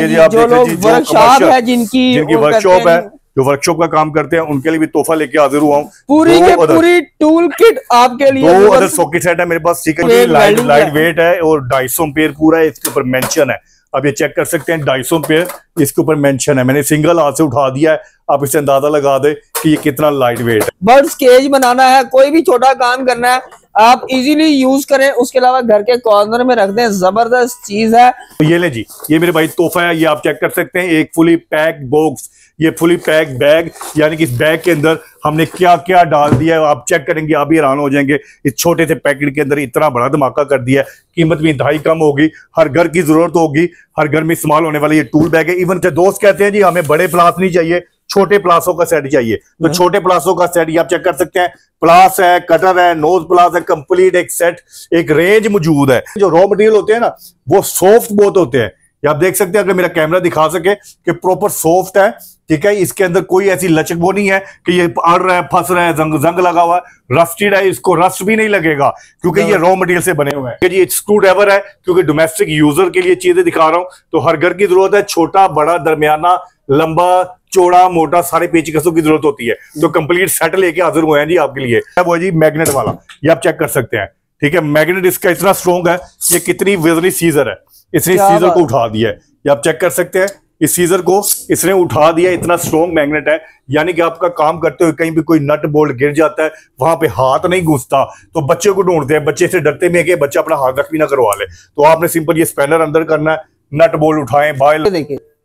ये जी आप देख लीजिए, जो वर्कशॉप है जिनकी जिनकी वर्कशॉप है जो वर्कशॉप का काम करते हैं उनके लिए भी तोहफा लेके हाजिर हुआ हूँ। पूरी के पूरी टूल किट आपके लिए दो अदर सॉकेट सेट है मेरे पास लाइट लाइट वेट है। और ढाई सौ पेयर पूरा है इसके ऊपर मेंशन है। अब ये चेक कर सकते हैं ढाई सौ पेयर इसके ऊपर मेंशन है। मैंने सिंगल हाथ से उठा दिया है आप इससे अंदाज़ा लगा दे कि ये कितना लाइट वेट है। बर्ड्स केज बनाना है कोई भी छोटा काम करना है आप इजीली यूज़ करें, उसके अलावा घर के कॉर्नर में रख दें, ज़बरदस्त चीज़ है। तो ये ले जी, ये मेरे भाई तोहफा है, ये आप चेक कर सकते हैं, एक फुली पैक बॉक्स ये फुली पैक बैग यानी कि इस बैग के अंदर हमने क्या क्या डाल दिया है, आप चेक करेंगे, आप भी हैरान हो जाएँगे, इस छोटे से पैकेट के अंदर इतना बड़ा धमाका कर दिया है, कीमत भी इंतहाई कम होगी, हर घर की ज़रूरत होगी, हर घर में इस्तेमाल होने वाला ये टूल बैग है। इवन के दोस्त कहते हैं जी, हमें बड़े प्लास नहीं चाहिए छोटे प्लासों का सेट चाहिए। तो हाँ। छोटे प्लासों का सेट ये आप चेक कर सकते हैं। प्लास है कटर है नोज़ प्लास है कंप्लीट एक सेट एक रेंज मौजूद है। जो रॉ मटेरियल होते हैं ना वो सॉफ्ट बहुत होते हैं। ये आप देख सकते हैं अगर मेरा कैमरा दिखा सके कि प्रॉपर सॉफ्ट है ठीक है? इसके अंदर कोई ऐसी लचक वो नहीं है कि ये अड़ रहा है फंस रहा है जंग जंग लगा हुआ है। रस्टेड है इसको रस्ट भी नहीं लगेगा क्योंकि ये रॉ मटेरियल से बने हुए हैं। ये स्क्रू ड्राइवर है क्योंकि डोमेस्टिक यूज़र के लिए चीज़ें दिखा रहा हूँ तो हर घर की ज़रूरत है छोटा बड़ा दरमियाना लंबा चौड़ा मोटा सारे पेचकसों की ज़रूरत होती है। तो कंप्लीट सेट लेके हाजिर हुए हैं जी आपके लिए। वो जी मैग्नेट वाला ये आप चेक कर सकते हैं ठीक है? मैग्नेट इसका इतना स्ट्रॉन्ग है ये कितनी वजनी सीजर है। इसने क्या सीजर को उठा दिया है। ये आप चेक कर सकते हैं। इस सीजर को इसने उठा दिया इतना स्ट्रॉन्ग मैग्नेट है। यानी कि आपका काम करते हुए कहीं भी कोई नट बोल्ट गिर जाता है वहाँ पे हाथ नहीं घुसता। तो बच्चे को ढूंढते हैं। बच्चे से डरते में कि बच्चा अपना हाथ रख भी ना करवा ले। तो आपने सिंपल ये स्पैनर अंदर करना है। नट बोल्ट उठाएँ बाहर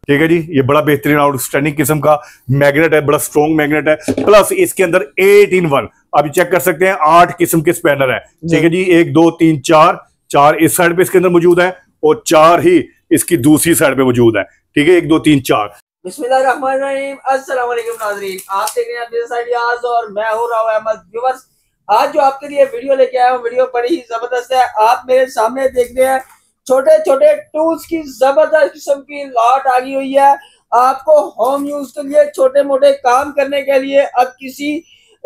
ठीक है जी? ये बड़ा बेहतरीन आउटस्टैंडिंग किस्म का मैग्नेट है बड़ा स्ट्रॉन्ग मैग्नेट है। प्लस इसके अंदर एट इन वन आप चेक कर सकते हैं आठ किस्म के स्पैनर है। ठीक है जी। एक दो तीन चार। चार इस साइड पे इसके अंदर मौजूद है। और चार ही इसकी दूसरी साइड पे मौजूद है। ठीक है, एक, दो, तीन, चार। आज जो आपके लिए वीडियो लेके आया हूँ वीडियो बड़ी ही ज़बरदस्त है। आप मेरे सामने देख रहे हैं छोटे छोटे टूल्स की ज़बरदस्त किस्म की लॉट आ गई हुई है। आपको होम यूज़ के लिए छोटे मोटे काम करने के लिए अब किसी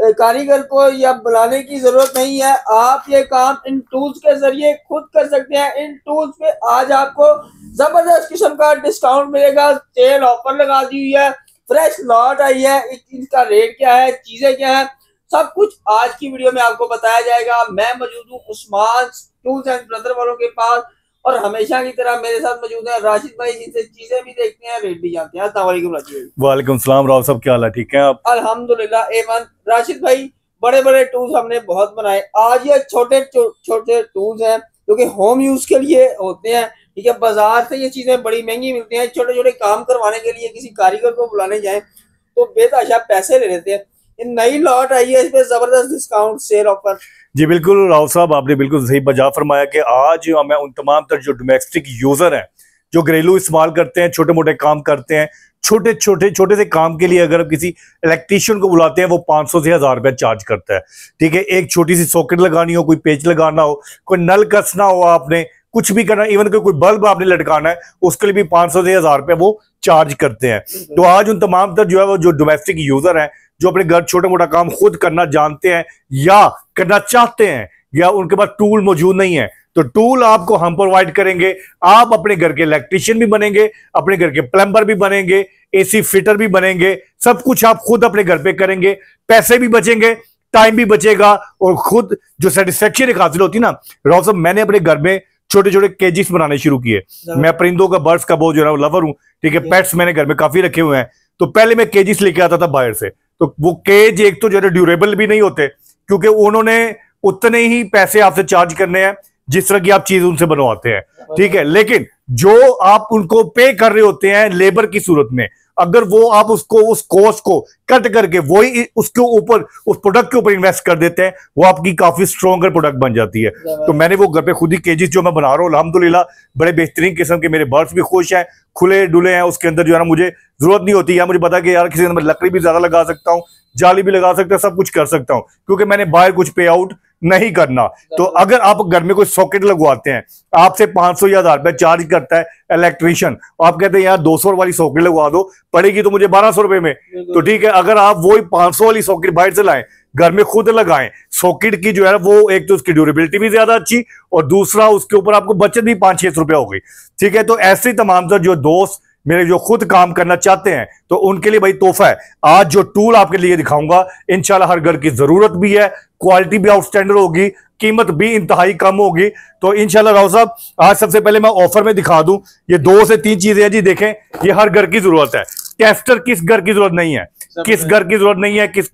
कारीगर को या बुलाने की ज़रूरत नहीं है। आप ये काम इन टूल्स के ज़रिए खुद कर सकते हैं। इन टूल्स पे आज आपको ज़बरदस्त किस्म का डिस्काउंट मिलेगा। सेल ऑफ़र लगा दी हुई है। फ्रेश लॉट आई है। इस- इसका रेट क्या है? चीज़ें क्या है? सब कुछ आज की वीडियो में आपको बताया जाएगा। मैं मौजूद हूँ उस्मान टूल्स एंड ब्रदर वालों के पास। और हमेशा की तरह मेरे साथ मौजूद है। राशिद भाई जिनसे चीज़ें भी देखते हैं रेट भी जानते हैं। राशिद वालेकुम सलाम राव साहब क्या हाल है? ठीक है आप? अल्हम्दुलिल्लाह एमन राशिद भाई बड़े बड़े टूल्स हमने बहुत बनाए। आज ये छोटे छोटे टूल्स हैं जो कि होम यूज़ के लिए होते हैं। ठीक है बाज़ार से ये चीज़ें बड़ी महँगी मिलती हैं। छोटे छोटे काम करवाने के लिए किसी कारीगर को बुलाने जाए तो बेताशा पैसे ले लेते हैं। नई लॉट आई है इस पे ज़बरदस्त डिस्काउंट सेल ऑफ़र जी, बिल्कुल राव साहब, आपने बिल्कुल सही बजा फरमाया कि आज हमें उन तमाम तर जो डोमेस्टिक यूज़र हैं, जो घरेलू इस्तेमाल करते हैं छोटे मोटे काम करते हैं, छोटे छोटे छोटे से काम के लिए अगर आप किसी इलेक्ट्रीशियन को बुलाते हैं, वो 500 से हज़ार रुपया चार्ज करता है। ठीक है, एक छोटी सी सॉकेट लगानी हो, कोई पेच लगाना हो, कोई नल कसना हो आपने, कुछ भी करना इवन कोई कोई बल्ब आपने लटकाना है, उसके लिए भी 500 से हज़ार रुपया वो चार्ज करते हैं। तो आज उन तमाम तर जो है वो जो डोमेस्टिक यूज़र हैं, जो अपने घर छोटा मोटा काम खुद करना जानते हैं, या करना चाहते हैं या उनके पास टूल मौजूद नहीं है तो टूल आपको हम प्रोवाइड करेंगे। आप अपने घर के इलेक्ट्रिशियन भी बनेंगे अपने घर के प्लम्बर भी बनेंगे एसी फिटर भी बनेंगे सब कुछ आप खुद अपने घर पे करेंगे। पैसे भी बचेंगे टाइम भी बचेगा और खुद जो सेटिस्फेक्शन एक हासिल होती ना राव साहब मैंने अपने घर में छोटे छोटे केजिस बनाने शुरू किए। मैं परिंदों का बर्ड्स का बहुत जो है लवर हूँ ठीक है पेट्स मैंने घर में काफ़ी रखे हुए हैं। तो पहले मैं केजिस लेके आता था बाहर से तो वो केज एक तो जो है ड्यूरेबल भी नहीं होते क्योंकि उन्होंने उतने ही पैसे आपसे चार्ज करने हैं जिस तरह की आप चीज़ उनसे बनवाते हैं ठीक है? लेकिन जो आप उनको पे कर रहे होते हैं लेबर की सूरत में अगर वो आप उसको उस कॉस्ट को कट करके वही उसके ऊपर उस प्रोडक्ट के ऊपर इन्वेस्ट कर देते हैं वो आपकी काफ़ी स्ट्रॉन्गर प्रोडक्ट बन जाती है। तो मैंने वो घर पे खुद ही केजिस जो मैं बना रहा हूँ अलहमदुलिल्लाह बड़े बेहतरीन किस्म के मेरे बर्ड्स भी खुश हैं खुले डुले हैं उसके अंदर जो है ना मुझे ज़रूरत नहीं होती या मुझे पता कि यार किसी मैं लकड़ी भी ज़्यादा लगा सकता हूँ जाली भी लगा सकता हूँ सब कुछ कर सकता हूँ क्योंकि मैंने बाहर कुछ पे आउट नहीं करना। तो अगर आप घर में कोई सॉकेट लगवाते हैं आपसे 500 या हज़ार रुपया चार्ज करता है इलेक्ट्रिशियन आप कहते हैं यार 200 वाली सॉकेट लगवा दो पड़ेगी तो मुझे 1200 रुपए में। तो ठीक है अगर आप वही 500 वाली सॉकेट बाहर से लाएँ घर में खुद लगाएँ सॉकेट की जो है वो एक तो उसकी ड्यूरेबिलिटी भी ज़्यादा अच्छी और दूसरा उसके ऊपर आपको बचत भी पाँच छह सौ रुपया हो गई। ठीक है तो ऐसे तमाम जो दोस्त मेरे जो खुद काम करना चाहते हैं तो उनके लिए भाई तोहफा है। आज जो टूल आपके लिए दिखाऊँगा इनशाला हर घर की ज़रूरत भी है क्वालिटी भी आउटस्टैंडर्ड होगी, कीमत भी इंतहाई कम होगी। तो इनशाला राव साहब, आज सबसे पहले मैं ऑफ़र में दिखा दूँ, ये दो से तीन चीज़ें हैं जी, देखें, ये हर घर की ज़रूरत है। टेस्टर किस घर की ज़रूरत नहीं है? किस घर की ज़रूरत नहीं है किस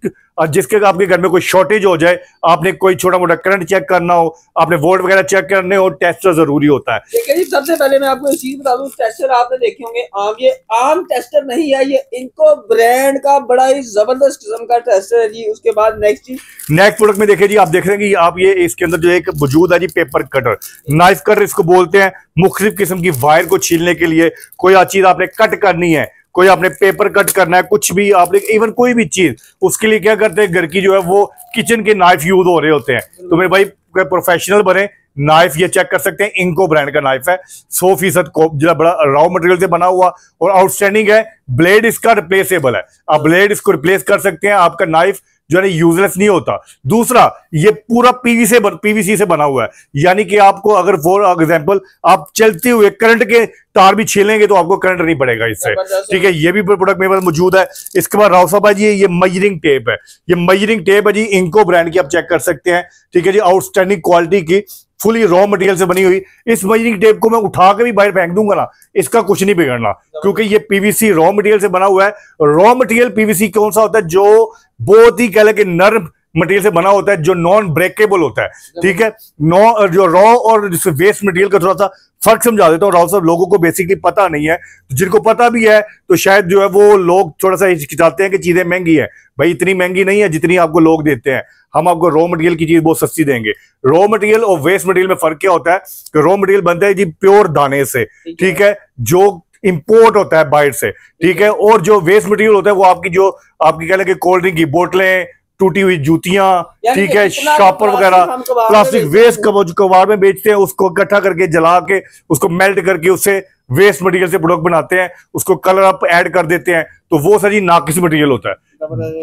जिसके आपके घर में कोई शॉर्टेज हो जाए आपने कोई छोटा मोटा करंट चेक करना हो आपने वोल्ट वगैरह चेक करने हो टेस्टर ज़रूरी होता है। देखिए जी सबसे पहले मैं आपको एक चीज़ बता दूँ टेस्टर आपने देखे होंगे आम ये आम टेस्टर नहीं है ये इनको ब्रांड का बड़ा ही ज़बरदस्त किस्म का टेस्टर है जी उसके बाद नेक्स्ट जी नेक्स्ट प्रोडक्ट में देखिए जी आप देख रहे हैं कि आप ये इसके अंदर जो एक वजूद है जी पेपर कटर नाइफ कटर इसको बोलते हैं मुख्तलिफ़ किस्म की वायर को छीलने के लिए कोई चीज़ आपने कट करनी है कोई आपने पेपर कट करना है, कुछ भी आपने इवन कोई भी चीज़, उसके लिए क्या करते हैं, घर की जो है वो किचन के नाइफ यूज़ हो रहे होते हैं। तो मेरे भाई प्रोफेशनल बने नाइफ ये चेक कर सकते हैं इंको ब्रांड का नाइफ है। सौ फ़ीसद जो बड़ा रॉ मटेरियल से बना हुआ और आउटस्टैंडिंग है ब्लेड इसका रिप्लेसेबल है। आप ब्लेड इसको रिप्लेस कर सकते हैं, आपका नाइफ जो है यूजलेस नहीं होता। दूसरा ये पूरा पीवी से पीवीसी से बना हुआ है। यानी कि आपको अगर फॉर एग्ज़ाम्पल आप चलते हुए करंट के तार भी छीलेंगे तो आपको करंट नहीं पड़ेगा इससे। ठीक है ये भी प्रोडक्ट मेरे पास मौजूद है। इसके बाद राव साहब जी ये मजरिंग टेप है। ये मजरिंग टेप है जी इंको ब्रांड की आप चेक कर सकते हैं। ठीक है जी आउटस्टैंडिंग क्वालिटी की। फुली रॉ मटेरियल से बनी हुई। इस मजरिंग टेप को मैं उठा के भी बाहर फेंक दूँगा ना इसका कुछ नहीं बिगड़ना। क्योंकि ये पीवीसी रॉ मटेरियल से बना हुआ है। रॉ मटेरियल पीवीसी कौन सा होता है? जो बहुत ही कह के कि नर्म मटेरियल से बना होता है जो नॉन ब्रेकेबल होता है। ठीक है? नॉ जो रॉ और वेस्ट मटेरियल का थोड़ा सा फ़र्क समझा देता हूँ राव साहब लोगों को बेसिकली पता नहीं है। तो जिनको पता भी है तो शायद जो है वो लोग थोड़ा सा हिचकिचाते हैं कि चीज़ें महँगी है। भाई इतनी महँगी नहीं है जितनी आपको लोग देते हैं। हम आपको रॉ मटेरियल की चीज़ बहुत सस्ती देंगे। रॉ मटेरियल और वेस्ट मटेरियल में फ़र्क क्या होता है? कि रॉ मटेरियल बनता है जी प्योर दाने से ठीक है। जो इंपोर्ट होता है बाहर से ठीक है? और जो वेस्ट मटेरियल होता है वो आपकी जो आपकी कह लें कोल्ड ड्रिंक की बोतलें टूटी हुई जूतियाँ ठीक है शॉपर वगैरह प्लास्टिक वेस्ट कबाड़ में बेचते हैं उसको इकट्ठा करके जला के उसको मेल्ट करके उससे वेस्ट मटेरियल से प्रोडक्ट बनाते हैं उसको कलर अप ऐड कर देते हैं तो वो सर नाकिस मटेरियल होता है।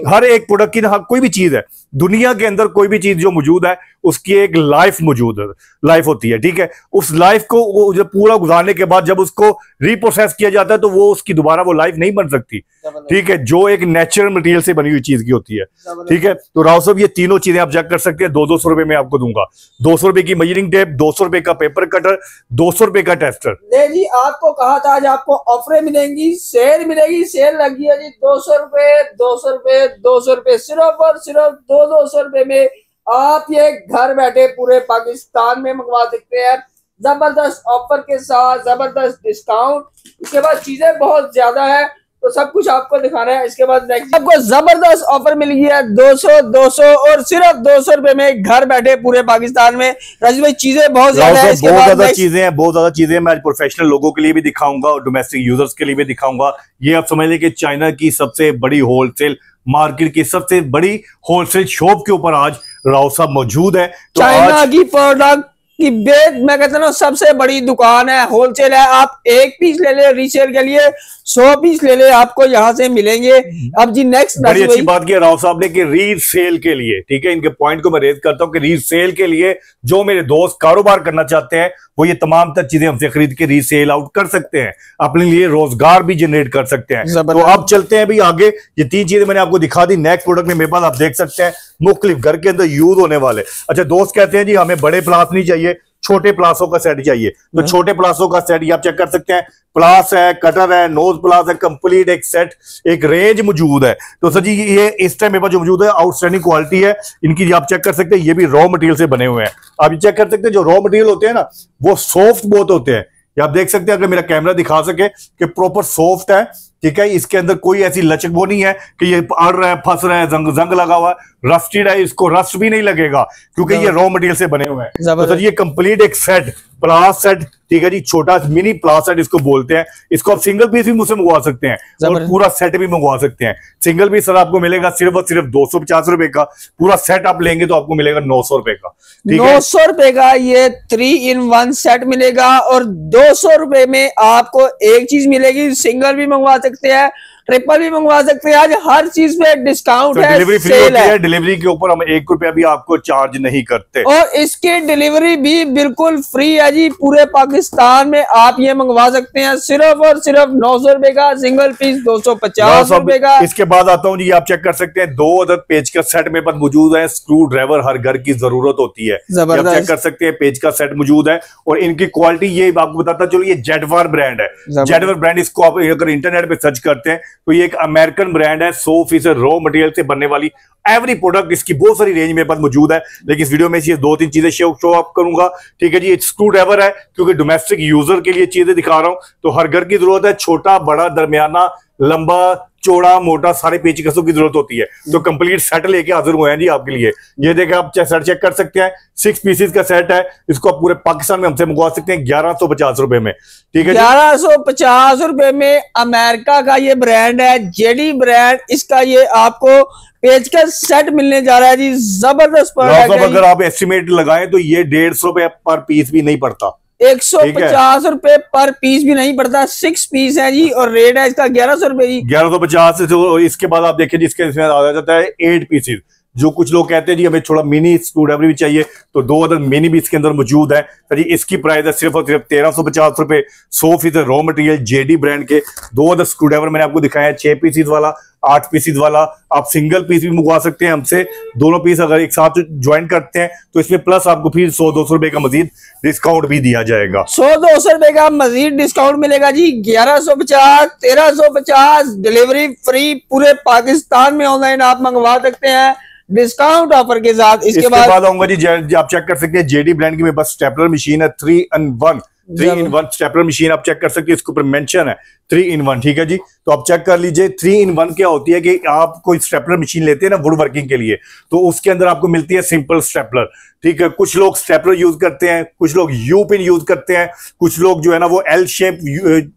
हर एक प्रोडक्ट की ना कोई भी चीज़ है दुनिया के अंदर कोई भी चीज़ जो मौजूद है उसकी एक लाइफ मौजूद है लाइफ होती है ठीक है। उस लाइफ को जब पूरा गुजारने के बाद जब उसको रिप्रोसेस किया जाता है तो वो उसकी दोबारा वो लाइफ नहीं बन सकती। ठीक है जो एक नेचुरल मटेरियल से बनी हुई चीज़ की होती है। ठीक है तो राव साहब ये तीनों चीज़ें आप चेक कर सकते हैं। दो दो सौ रुपए में आपको दूँगा। दो सौ रुपए की मजरिंग टेप दो सौ रुपए का पेपर कटर दो सौ रुपए का टेस्टर जी आपको कहा था आज आपको ऑफरें मिलेंगी सेल मिलेगी सेल लगी है जी दो सौ रुपए दो सौ रुपए दो सौ रुपए सिर्फ़ और सिर्फ़ दो दो सौ रुपए में आप ये घर बैठे पूरे पाकिस्तान में मंगवा सकते हैं। ज़बरदस्त ऑफ़र के साथ ज़बरदस्त डिस्काउंट इसके बाद चीज़ें बहुत ज़्यादा है। तो सब कुछ आपको दिखाना है इसके बाद नेक्स्ट आपको ज़बरदस्त ऑफ़र मिल गया है 200 200 और सिर्फ़ दो सौ रुपए में घर बैठे पूरे पाकिस्तान में। राजीव भाई चीज़ें बहुत ज़्यादा है बहुत ज़्यादा चीज़ें हैं बहुत ज़्यादा चीज़ें मैं आज प्रोफेशनल लोगों के लिए भी दिखाऊँगा और डोमेस्टिक यूज़र्स के लिए भी दिखाऊँगा। ये आप समझ लें कि चाइना की सबसे बड़ी होलसेल मार्केट की सबसे बड़ी होलसेल शॉप के ऊपर आज राव साहब मौजूद है। तो चाइना की प्रोडक्ट की बेद मैं कहता हूँ सबसे बड़ी दुकान है होलसेल है। आप एक पीस ले ले रीसेल के लिए सौ पीस ले ले आपको यहाँ से मिलेंगे। अब जी नेक्स्ट बड़ी अच्छी बात की राव साहब ने कि रीसेल के लिए ठीक है इनके पॉइंट को मैं रेज करता हूँ कि रीसेल के लिए जो मेरे दोस्त कारोबार करना चाहते हैं वो ये तमाम तर चीज़ें हमसे खरीद के रीसेल आउट कर सकते हैं। अपने लिए रोज़गार भी जनरेट कर सकते हैं। तो अब चलते हैं भाई आगे। ये तीन चीज़ें मैंने आपको दिखा दी। नेक्स्ट प्रोडक्ट में मेरे पास आप देख सकते हैं मुख्तलिफ़ घर के अंदर यूज़ होने वाले। अच्छा दोस्त कहते हैं जी हमें बड़े प्लास नहीं चाहिए। छोटे प्लासों का सेट चाहिए। तो हाँ। छोटे प्लासों का सेट ये आप चेक कर सकते हैं। प्लास है कटर है नोज़ प्लास है कंप्लीट एक सेट एक रेंज मौजूद है। तो सर जी ये इस टाइम मेरे पास जो मौजूद है आउटस्टैंडिंग क्वालिटी है। इनकी आप चेक कर सकते हैं ये भी रॉ मटेरियल से बने हुए हैं। आप ये चेक कर सकते हैं जो रॉ मटेरियल होते हैं ना वो सॉफ्ट बहुत होते हैं। आप देख सकते हैं अगर मेरा कैमरा दिखा सके कि प्रॉपर सॉफ्ट है ठीक है? इसके अंदर कोई ऐसी लचक वो नहीं है कि ये अड़ रहा है फंस रहा है जंग जंग लगा हुआ है। रस्टेड है इसको रस्ट भी नहीं लगेगा क्योंकि ये रॉ मटेरियल से बने हुए हैं। तो ये कंप्लीट एक सेट प्लास सेट ठीक है जी छोटा मिनी प्लास सेट इसको बोलते हैं। इसको आप सिंगल पीस भी मुझसे मंगवा सकते हैं और पूरा सेट भी मंगवा सकते हैं। सिंगल पीस सर आपको मिलेगा सिर्फ़ और सिर्फ़ दो सौ पचास रुपए का। पूरा सेट आप लेंगे तो आपको मिलेगा नौ सौ रुपए का। नौ सौ रुपए का ये थ्री इन वन सेट मिलेगा और दो सौ रुपए में आपको एक चीज़ मिलेगी सिंगल भी मंगवा सकते हैं ट्रिपल भी मंगवा सकते हैं। आज हर चीज़ पे डिस्काउंट तो है डिलीवरी फ्री होती है है। डिलीवरी के ऊपर हम एक रुपया भी आपको चार्ज नहीं करते। और इसकी डिलीवरी भी बिल्कुल फ्री है जी। पूरे पाकिस्तान में आप ये मंगवा सकते हैं। सिर्फ़ और सिर्फ़ नौ सौ रुपए का सिंगल पीस दो सौ पचास रुपए का। इसके बाद आता हूँ जी आप चेक कर सकते हैं। दो अदर पेज का सेट मेरे पास मौजूद है। स्क्रू ड्राइवर हर घर की ज़रूरत होती है। ज़बरदस्त। चेक कर सकते हैं पेज का सेट मौजूद है। और इनकी क्वालिटी ये आपको बताता चलो ये जेडवार ब्रांड है। जेडवार ब्रांड इसको आप अगर इंटरनेट पे सर्च करते हैं तो ये एक अमेरिकन ब्रांड है, सौ फ़ीसद रॉ मटेरियल से बनने वाली एवरी प्रोडक्ट इसकी बहुत सारी रेंज मेरे पास मौजूद है। लेकिन इस वीडियो में ये दो तीन चीज़ें शो शो अप करूँगा। ठीक है जी स्क्रू ड्राइवर है, क्योंकि डोमेस्टिक यूज़र के लिए चीज़ें दिखा रहा हूँ। तो हर घर की ज़रूरत है, छोटा, बड़ा, दरमियाना, लंबा चौड़ा मोटा सारे पेचकसों की ज़रूरत होती है। तो कंप्लीट सेट लेके हाजिर हुए हैं जी आपके लिए। ये देखें आप सेट चेक कर सकते हैं। सिक्स पीसेस का सेट है। इसको आप पूरे पाकिस्तान में हमसे मंगवा सकते हैं ग्यारह सौ पचास रुपए में। ठीक है ग्यारह सौ पचास रुपए में अमेरिका का ये ब्रांड है जेडी ब्रांड इसका ये आपको पेज का सेट मिलने जा रहा है जी। ज़बरदस्त अगर आप एस्टिमेट लगाए तो ये डेढ़ सौ रुपए पर पीस भी नहीं पड़ता। एक सौ। पचास रुपए पर पीस भी नहीं पड़ता सिक्स पीस है जी और रेट है इसका ग्यारह सौ रुपए जी। ग्यारह सौ पचास इसके बाद आप देखें जिसके इसमें आ जाता है एट पीसेस जो कुछ लोग कहते हैं जी हमें थोड़ा मिनी स्क्रू ड्राइवर भी चाहिए तो दो अदर मिनी भी इसके अंदर मौजूद है। तो जी इसकी प्राइस है सिर्फ़ और सिर्फ़ तेरह सौ पचास रुपए सौ फ़ीसद रॉ मटेरियल जेडी ब्रांड के दो अदर स्क्रू ड्राइवर मैंने आपको दिखाया है छह पीसीस वाला। आठ पीसीस वाला आप सिंगल पीस भी मंगवा सकते हैं हमसे। दोनों पीस अगर एक साथ ज्वाइन करते हैं तो इसमें प्लस आपको फिर सौ दो सौ रुपए का मजीद डिस्काउंट भी दिया जाएगा। सौ दो सौ रुपए का मजीद डिस्काउंट मिलेगा जी। ग्यारह सौ पचास तेरह सौ पचास डिलीवरी फ्री पूरे पाकिस्तान में ऑनलाइन आप मंगवा सकते हैं। डिस्काउंट ऑफ़र के साथ इसके इसके बाद बाद आऊँगा जी जे- आप चेक कर सकते हैं जेडी ब्रांड की मेरे पास स्टेपलर मशीन है three and one three in one stapler machine आप चेक कर सकते हैं इसके ऊपर मेंशन है। थ्री इन वन ठीक है जी? तो आप चेक कर लीजिए थ्री इन वन क्या होती है कि आप कोई स्टेपलर मशीन लेते हैं ना वुड वर्किंग के लिए तो उसके अंदर आपको मिलती है सिंपल स्टेपलर ठीक है? कुछ लोग स्टेपलर यूज़ करते हैं कुछ लोग यू पिन यूज़ करते हैं कुछ लोग जो है ना वो एल शेप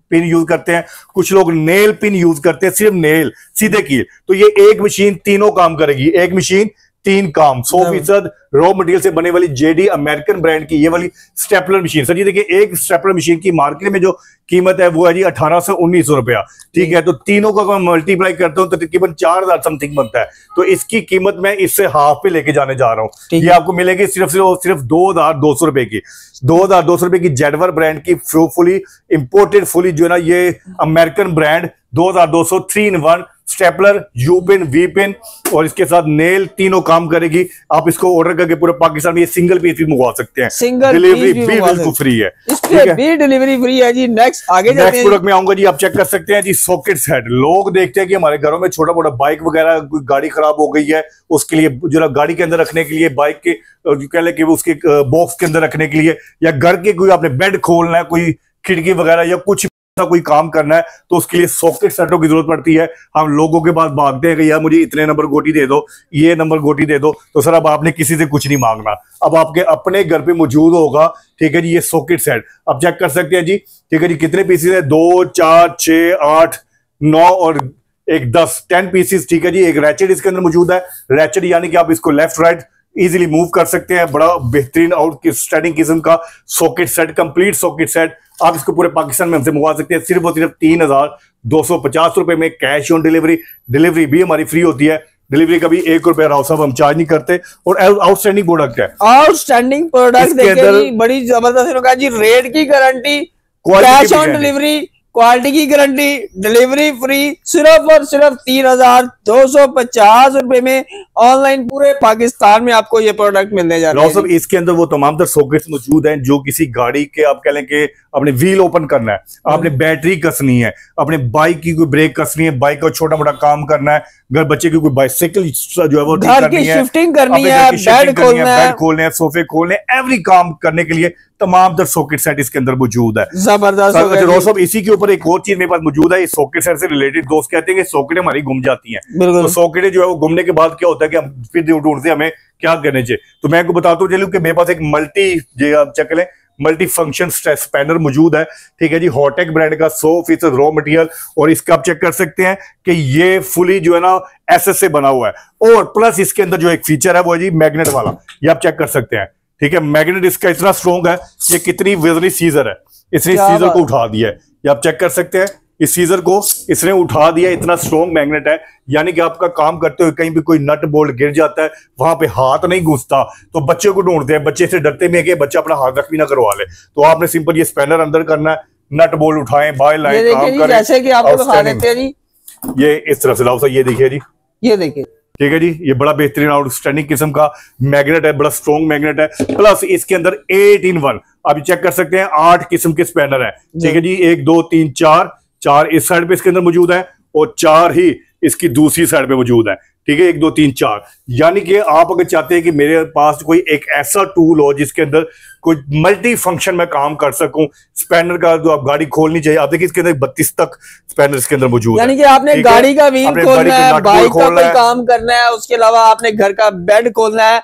पिन यूज़ करते हैं कुछ लोग नेल पिन यूज़ करते हैं सिर्फ़ नेल सीधे की तो ये एक मशीन तीनों काम करेगी एक मशीन तीन काम सौ। फ़ीसद रॉ मटेरियल से बने वाली जेडी अमेरिकन ब्रांड की ये वाली स्टेपलर मशीन सर जी देखिए एक स्टेपलर मशीन की मार्केट में जो कीमत है वो है जी अठारह सौ उन्नीस सौ रुपया। ठीक है तो तीनों का अगर मैं मल्टीप्लाई करता हूँ तो तकरीबन चार हज़ार समथिंग बनता है। तो इसकी कीमत मैं इससे हाफ़ पे लेके जाने जा रहा हूँ। ये आपको मिलेगी सिर्फ़ सिर्फ़ सिर्फ़ दो हज़ार दो सौ रुपए की। दो हज़ार दो सौ रुपए की जेडवर ब्रांड की फुली इंपोर्टेड फुली जो है ना ये अमेरिकन ब्रांड दो हज़ार दो सौ three in one stapler U pin V pin और इसके साथ नेल तीनों काम करेगी। आप इसको ऑर्डर करके पूरे पाकिस्तान में ये सिंगल पीस भी मंगवा सकते हैं। Single डिलीवरी भी बिल्कुल फ्री है। ठीक है? भी डिलीवरी फ्री है जी। नेक्स्ट आगे नेक्स्ट प्रोडक्ट में आऊँगा जी आप चेक कर सकते हैं जी सॉकेट सेट लोग देखते हैं कि हमारे घरों में छोटा मोटा बाइक वगैरह कोई गाड़ी खराब हो गई है उसके लिए जो गाड़ी के अंदर रखने के लिए बाइक के कह ले कि उसके बॉक्स के अंदर रखने के लिए या घर के कोई आपने बेड खोलना है कोई खिड़की वगैरह या कुछ ऐसा कोई काम करना है तो उसके लिए सॉकेट सेटों की ज़रूरत पड़ती है। हम लोगों के पास भागते हैं कि यार मुझे इतने नंबर गोटी दे दो, ये नंबर गोटी दे दो तो सर अब आपने किसी से कुछ नहीं मांगना। अब आपके अपने घर पे मौजूद होगा, ठीक है जी, ये सॉकेट सेट आप चेक कर सकते हैं जी, ठीक है जी, कितने पीसेस है? दो, चार छ आठ, नौ और एक दस टेन पीसेस ठीक है जी, एक रैचेट इसके अंदर मौजूद है। रैचेट यानी कि आप इसको लेफ़्ट राइट इजीली मूव कर सकते हैं। बड़ा बेहतरीन आउट स्टैंडिंग किस्म का socket set complete socket set आप इसको पूरे पाकिस्तान में हमसे मंगवा सकते हैं। सिर्फ़ और सिर्फ़ तीन हज़ार दो सौ पचास रुपए में कैश ऑन डिलीवरी डिलीवरी भी हमारी फ्री होती है। डिलीवरी का भी एक रुपया राव साहब हम चार्ज नहीं करते। और आउटस्टैंडिंग प्रोडक्ट है। आउटस्टैंडिंग प्रोडक्ट बड़ी ज़बरदस्त। जी रेट की guarantee cash on delivery quality की गारंटी डिलीवरी फ्री सिर्फ़ और सिर्फ़ तीन हज़ार दो सौ पचास रुपए में ऑनलाइन पूरे पाकिस्तान में आपको ये प्रोडक्ट मिलने जा रहा है। इसके अंदर वो तमाम तर सॉकेट्स मौजूद हैं जो किसी गाड़ी के आप कह लें कि अपने व्हील ओपन करना है। आपने बैटरी कसनी है अपने बाइक की कोई ब्रेक कसनी है बाइक का छोटा मोटा काम करना है घर बच्चे की कोई बाइसाइकिल जो है वो घर की शिफ्टिंग करनी है बेड खोलना है। बेड खोलने हैं सोफे खोलने एवरी काम करने के लिए तमाम तर सॉकेट सेट इसके अंदर मौजूद है। ज़बरदस्त अच्छा इसी के ऊपर एक और चीज़ मेरे पास मौजूद है इस सॉकेट सेट से रिलेटेड दोस्त कहते हैं कि सॉकेट हमारी घूम जाती हैं। तो सॉकेट जो है वो घूमने के बाद क्या होता है कि हम फिर ढूंढते हमें क्या करने चाहिए। तो मैं आपको बताता हूँ चलूँ कि मेरे पास एक मल्टी जो आप चेक करें मल्टी फ़ंक्शन स्पैनर मौजूद है। ठीक है जी हॉटेक ब्रांड का सौ फ़ीसद रॉ मटेरियल और इसका आप चेक कर सकते हैं कि ये फुली जो है ना एस से बना हुआ है। और प्लस इसके अंदर जो एक फीचर है वो है जी मैग्नेट वाला ये आप चेक कर सकते हैं। ठीक है मैग्नेट इसका इतना स्ट्रॉन्ग है ये कितनी वजनी सीजर है। इसने सीजर को उठा दिया है। ये आप चेक कर सकते हैं। इस सीजर को इसने उठा दिया इतना स्ट्रॉन्ग मैग्नेट है। यानी कि आपका काम करते हुए कहीं भी कोई नट बोल्ट गिर जाता है वहाँ पे हाथ नहीं घुसता। तो बच्चे को ढूंढते हैं बच्चे से डरते में कि बच्चा अपना हाथ जख्मी ना करवा ले। तो आपने सिंपल ये स्पैनर अंदर करना है नट बोल्ट उठाए बाय लाइन काम करें। जैसे कि आपको दिखा देते हैं जी। ये इस तरफ़ से लाओ सर ये देखिए जी। ये देखिए। ठीक है जी ये बड़ा बेहतरीन आउटस्टैंडिंग किस्म का मैग्नेट है बड़ा स्ट्रॉन्ग मैग्नेट है। प्लस इसके अंदर एट इन वन आप चेक कर सकते हैं आठ किस्म के स्पैनर है। ठीक है जी एक दो तीन चार चार इस साइड पे इसके अंदर मौजूद है और चार ही इसकी दूसरी साइड पे मौजूद है। ठीक है एक दो तीन चार। यानी कि आप अगर चाहते हैं कि मेरे पास कोई एक ऐसा टूल हो जिसके अंदर कोई मल्टी फ़ंक्शन में काम कर सकूँ स्पैनर का जो आप गाड़ी खोलनी चाहिए आप देखिए इसके अंदर बत्तीस तक स्पैनर इसके अंदर मौजूद यानी कि आपने गाड़ी का व्हील खोलना है बाइक का कोई काम करना है उसके अलावा आपने घर का बेड खोलना है।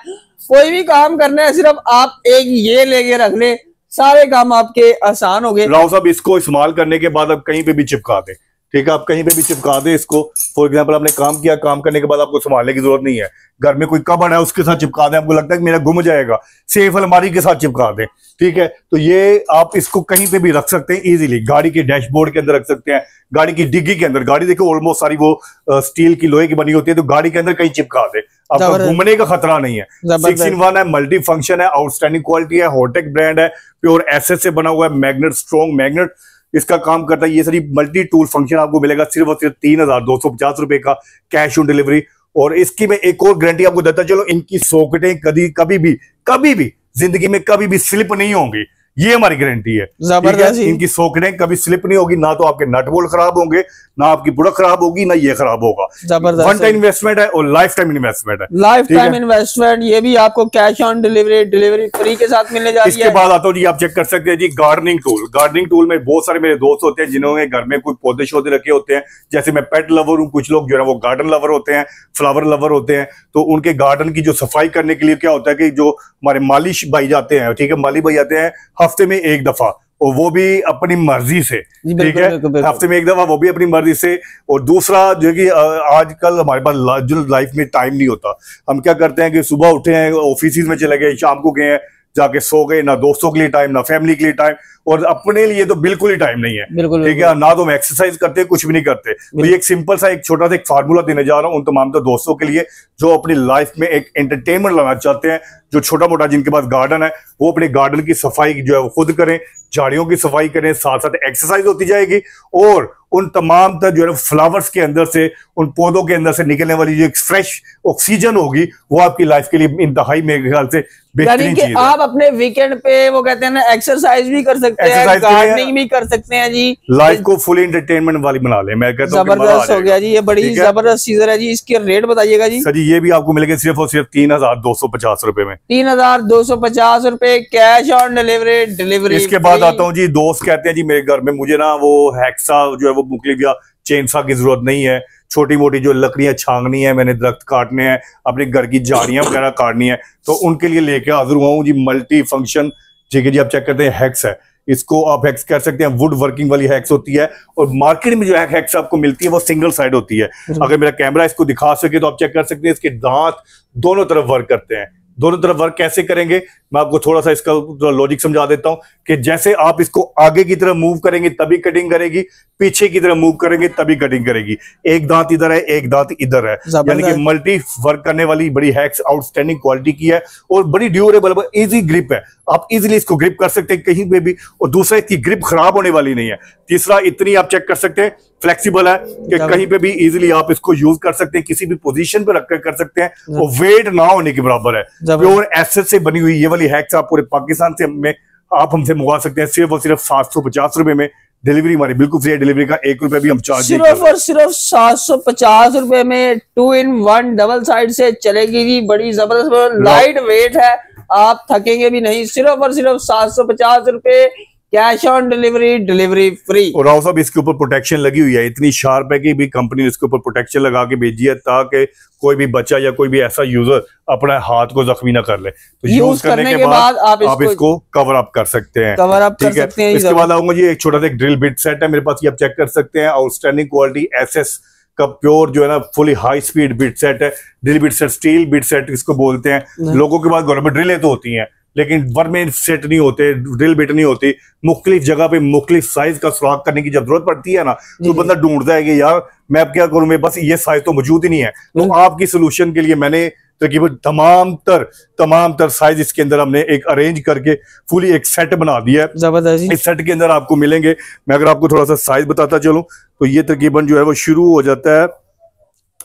कोई भी काम करना है सिर्फ़ आप एक ये लेके रख ले सारे काम आपके आसान हो गए। राव साहब, इसको इस्तेमाल करने के बाद आप कहीं पे भी चिपका दें। ठीक है? आप कहीं पे भी चिपका दें इसको। फॉर एग्ज़ाम्पल आपने काम किया काम करने के बाद आपको संभालने की ज़रूरत नहीं है। घर में कोई कबड़ है उसके साथ चिपका दें। आपको लगता है कि मेरा गुम जाएगा। सेफ़ अलमारी के साथ चिपका दें। ठीक है? तो ये आप इसको कहीं पे भी रख सकते हैं इजीली गाड़ी के डैशबोर्ड के अंदर रख सकते हैं। गाड़ी की डिग्गी के अंदर। गाड़ी देखो ऑलमोस्ट सारी वो स्टील की लोहे की बनी होती है तो गाड़ी के अंदर कहीं चिपका दे। आपका घूमने का खतरा नहीं है। सिक्स इन वन है मल्टी फ़ंक्शन है आउटस्टैंडिंग क्वालिटी है होटेक ब्रांड है प्योर एस से बना हुआ है मैग्नेट स्ट्रॉन्ग मैग्नेट इसका काम करता है ये सारी मल्टी टूल फ़ंक्शन आपको मिलेगा सिर्फ़ और सिर्फ़ तीन हज़ार दो सौ पचास रुपए का कैश ऑन डिलीवरी और इसकी मैं एक और गारंटी आपको देता चलो इनकी सॉकेटें कभी कभी भी कभी भी ज़िंदगी में कभी भी स्लिप नहीं होंगी। ये हमारी गारंटी है। ज़बरदस्त इनकी सॉकेटें कभी स्लिप नहीं होगी ना तो आपके नट बोल्ट खराब होंगे ना आपकी बुड़क खराब होगी ना ये खराब होगा। ज़बरदस्त वन टाइम इन्वेस्टमेंट है और लाइफ टाइम इन्वेस्टमेंट है लाइफ टाइम इन्वेस्टमेंट ये भी आपको cash on delivery delivery free के साथ मिलने जा रही है। इसके बाद आता हूँ जी आप चेक कर सकते हैं जी गार्डनिंग टूल गार्डनिंग टूल में बहुत सारे मेरे दोस्त होते हैं जिन्होंने घर में कोई पौधे शौधे रखे होते हैं। जैसे मैं पेट लवर हूँ कुछ लोग जो है वो गार्डन लवर होते हैं फ्लावर लवर होते हैं। तो उनके गार्डन की जो सफ़ाई करने के लिए क्या होता है कि जो हमारे मालिश भाई जाते हैं ठीक है माली भाई जाते हैं हफ़्ते में एक दफ़ा। और वो भी अपनी मर्ज़ी से ठीक है? हफ़्ते में एक दफ़ा वो भी अपनी मर्ज़ी से। और दूसरा जो है कि आजकल हमारे पास जो लाइफ में टाइम नहीं होता। हम क्या करते हैं कि सुबह उठे हैं ऑफ़िस में चले गए शाम को गए हैं जाके सो गए ना दोस्तों के लिए टाइम ना फैमिली के लिए टाइम और अपने लिए तो बिल्कुल ही टाइम नहीं है। ठीक है? ना तो हम एक्सरसाइज करते कुछ भी नहीं करते। तो ये एक सिंपल सा एक छोटा सा एक फार्मूला देने जा रहा हूँ उन तमाम तो दोस्तों के लिए जो अपनी लाइफ में एक एंटरटेनमेंट लाना चाहते हैं जो छोटा मोटा जिनके पास गार्डन है वो अपने गार्डन की सफ़ाई जो है वो खुद करें। झाड़ियों की सफ़ाई करें साथ साथ एक्सरसाइज होती जाएगी और उन तमाम तक जो है फ्लावर्स के अंदर से उन पौधों के अंदर से निकलने वाली जो एक फ्रेश ऑक्सीजन होगी वो आपकी लाइफ के लिए इंतहाई मेरे ख्याल से यानी कि आप अपने वीकेंड पे वो कहते हैं ना एक्सरसाइज भी कर सकते हैं गार्डनिंग भी कर सकते हैं जी। लाइफ को फुल एंटरटेनमेंट वाली बना ले। मैं कहता हूँ ज़बरदस्त हो गया जी ये बड़ी ज़बरदस्त चीज़ है जी इसके रेट बताइएगा जी। सर जी ये भी आपको मिलेगा सिर्फ़ और सिर्फ़ तीन हज़ार दो सौ पचास रूपए में। तीन हज़ार दो सौ पचास रूपए कैश ऑन डिलीवरी डिलीवरी इसके बाद आता हूँ जी दोस्त कहते हैं जी मेरे घर में मुझे ना वो हैक्सा जो है वो मुकलिबिया चेनसा की ज़रूरत नहीं है। छोटी मोटी जो लकड़ियाँ छांगनी है मैंने दरख्त काटने हैं अपने घर की झाड़ियाँ वगैरह काटनी है तो उनके लिए लेके हाजिर हुआ हूँ जी मल्टी फ़ंक्शन ठीक है जी आप चेक करते हैं हैक्स है। इसको आप हैक्स कर सकते हैं वुड वर्किंग वाली हैक्स होती है और मार्केट में जो है हैक्स आपको मिलती है वो सिंगल साइड होती है। अगर मेरा कैमरा इसको दिखा सके तो आप चेक कर सकते हैं इसके दांत दोनों तरफ़ वर्क करते हैं। दोनों तरफ़ वर्क कैसे करेंगे? मैं आपको थोड़ा सा इसका तो लॉजिक समझा देता हूँ कि जैसे आप इसको आगे की तरफ़ मूव करेंगे तभी कटिंग करेगी पीछे की तरफ़ मूव करेंगे तभी कटिंग करेगी। एक दांत इधर है एक दांत इधर है। यानी कि मल्टी वर्क करने वाली बड़ी हैक्स आउटस्टैंडिंग क्वालिटी की है और बड़ी ड्यूरेबल इजी ग्रिप है। आप इजिली इसको ग्रिप कर सकते हैं कहीं पे भी और दूसरा इसकी ग्रिप खराब होने वाली नहीं है। तीसरा इतनी आप चेक कर सकते हैं फ्लेक्सिबल है कि कहीं पे भी इजिली आप इसको यूज़ कर सकते हैं किसी भी पोजीशन पे रखकर कर सकते हैं और वेट ना होने के बराबर है। प्योर एसेट से बनी हुई ये वाली हैक्स आप पूरे पाकिस्तान से में आप हमसे मंगवा सकते हैं सिर्फ़ और सिर्फ़ सात सौ पचास रुपए में डिलीवरी हमारी बिल्कुल फ्री है डिलीवरी का एक रुपए भी हम चार्ज सिर्फ़ और सिर्फ़ सात सौ पचास रुपए में two in one double side से चलेगी जी बड़ी ज़बरदस्त लाइट वेट है आप थकेंगे भी नहीं सिर्फ़ और सिर्फ़ सात सौ पचास रुपए cash on delivery delivery free. और राव साहब इसके ऊपर प्रोटेक्शन लगी हुई है। इतनी शार्प है कि भी कंपनी ने इसके ऊपर प्रोटेक्शन लगा के भेजी है ताकि कोई भी बच्चा या कोई भी ऐसा यूज़र अपने हाथ को जख्मी ना कर ले। तो यूज़ करने, करने के, बाद, बाद आप, इसको, आप इसको कवर अप कर सकते हैं। कवर अप कर सकते हैं इसके बाद आऊँगा जी एक छोटा सा एक ड्रिल बिट सेट है मेरे पास ये आप चेक कर सकते हैं। आउटस्टैंडिंग क्वालिटी एस का प्योर जो है ना fully high speed bit set है। Drill bit set steel bit set इसको बोलते हैं। लोगों के पास गवर्नमेंट ड्रिलें तो होती हैं। लेकिन वर में सेट नहीं होते ड्रिल बिट नहीं होती मुख्तलिफ़ जगह पे मुख्तलिफ़ साइज़ का सुराख करने की जब ज़रूरत पड़ती है ना तो बंदा ढूंढता है कि यार मैं अब क्या करूँ मैं बस ये साइज़ तो मौजूद ही नहीं है। तो आपकी सोल्यूशन के लिए मैंने तकरीबन तमाम तर तमाम तर साइज़ इसके अंदर हमने एक अरेंज करके फुली एक सेट बना दिया है। ज़बरदस्त इस सेट के अंदर आपको मिलेंगे। मैं अगर आपको थोड़ा सा साइज़ बताता चलूँ तो ये तकरीबन जो है वो शुरू हो जाता है।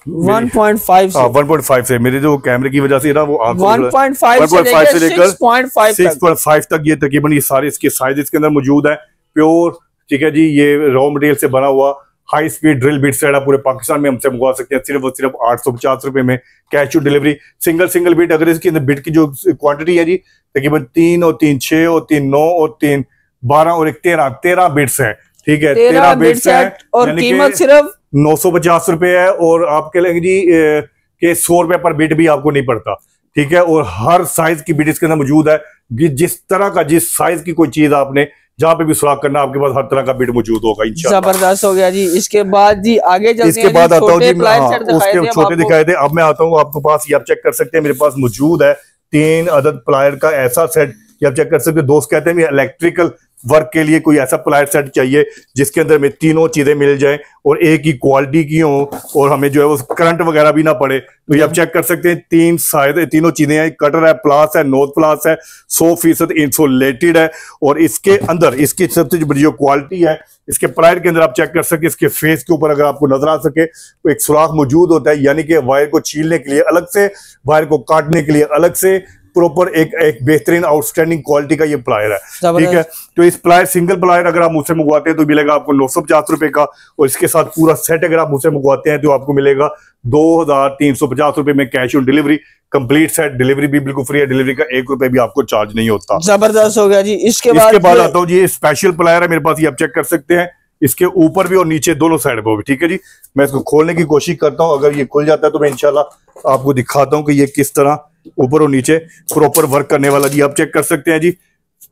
1.5 से 1.5 हाँ, से मेरे जो कैमरे की वजह से ना वो 1.5 से लेकर 6.5 तक। ये तकरीबन ये सारे इसके साइज़ इसके अंदर मौजूद है। प्योर ठीक है जी ये रॉ मटेरियल से बना हुआ high speed drill bit set पूरे पाकिस्तान में हमसे मंगवा सकते हैं। सिर्फ़ और सिर्फ़ आठ सौ पचास रुपए में cash on delivery single single bit अगर इसके अंदर बीट की जो क्वांटिटी है जी तकरीबन तीन और तीन छह और तीन नौ और तीन बारह और एक तेरह तेरह बिट्स है। ठीक है तेरह बिट्स है और कीमत सिर्फ़ नौ सौ पचास रुपए है और आप कह लेंगे जी के सौ रुपए पर बिट भी आपको नहीं पड़ता ठीक है? और हर साइज़ की बिट इसके अंदर मौजूद है कि जिस तरह का जिस साइज़ की कोई चीज़ आपने जहाँ पे भी सुराग करना आपके पास हर तरह का बिट मौजूद होगा ज़बरदस्त हो गया जी। इसके बाद जी आगे इसके बाद आता हूँ जी हाँ, उसके छोटे दिखाए थे। अब मैं आता हूँ आपके पास ये आप चेक कर सकते हैं मेरे पास मौजूद है तीन अदद प्लायर का ऐसा सेट ये आप चेक कर सकते हैं दोस्त कहते हैं इलेक्ट्रिकल वर्क के लिए कोई ऐसा प्लायर सेट चाहिए जिसके अंदर में तीनों चीज़ें मिल जाएँ और एक ही क्वालिटी की हो और हमें जो है वो करंट वगैरह भी ना पड़े। तो ये आप चेक कर सकते हैं तीन साइड तीनों चीज़ें हैं कटर है प्लास है नोट प्लास है सौ फ़ीसद इंसोलेटेड है और इसके अंदर इसकी सबसे बड़ी जो क्वालिटी है इसके प्राइड के अंदर आप चेक कर सके इसके फेस के ऊपर अगर आपको नज़र आ सके तो एक सुराख मौजूद होता है यानी कि वायर को छीलने के लिए अलग से वायर को काटने के लिए अलग से प्रॉपर एक एक बेहतरीन आउटस्टैंडिंग क्वालिटी का ये प्लायर है। ठीक है? तो इस प्लायर सिंगल प्लायर अगर आप मुझसे मंगवाते हैं तो मिलेगा आपको नौ सौ पचास रुपए का और इसके साथ पूरा सेट अगर आप मुझसे मंगवाते हैं तो आपको मिलेगा दो हज़ार तीन सौ पचास रुपए में cash on delivery complete set delivery भी बिल्कुल फ्री है डिलीवरी का एक रुपए भी आपको चार्ज नहीं होता। ज़बरदस्त हो गया जी। इसके बाद इसके बाद आता हूँ जी स्पेशल प्लायर है मेरे पास ये आप चेक कर सकते हैं। इसके ऊपर भी और नीचे दोनों साइड पर भी ठीक है जी? मैं इसको खोलने की कोशिश करता हूँ अगर ये खुल जाता है तो मैं इंशाल्लाह आपको दिखाता हूँ कि ये किस तरह ऊपर और नीचे प्रॉपर वर्क करने वाला जी, आप चेक कर सकते हैं जी।